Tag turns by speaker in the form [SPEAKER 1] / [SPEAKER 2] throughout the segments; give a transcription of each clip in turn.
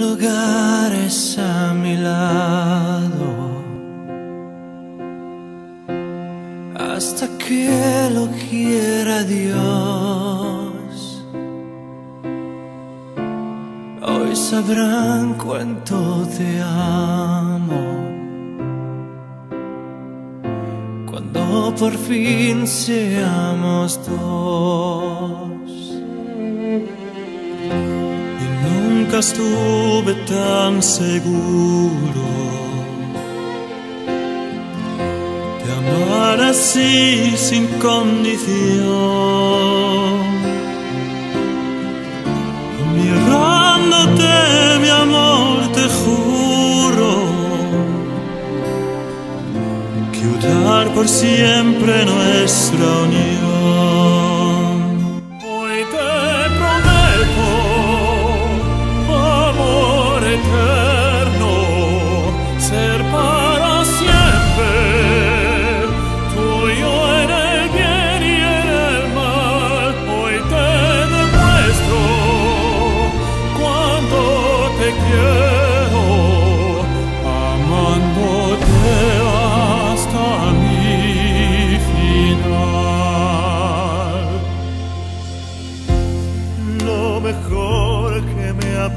[SPEAKER 1] lugares a mi lado hasta que lo quiera Dios. Hoy sabrán cuánto te amo. Cuando por fin seamos dos.
[SPEAKER 2] Estuve tan seguro de amar así sin condición. Mirándote, mi amor, te juro que udar por siempre nuestra unión.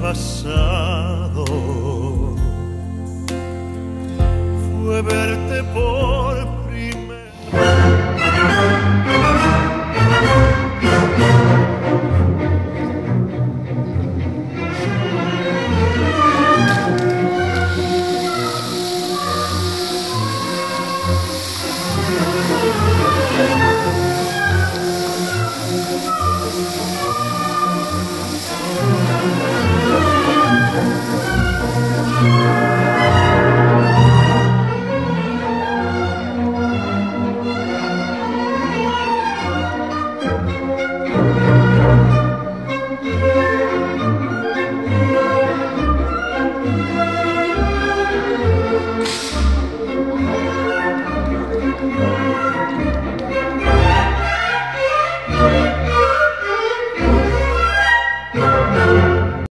[SPEAKER 2] Pasado fue verte por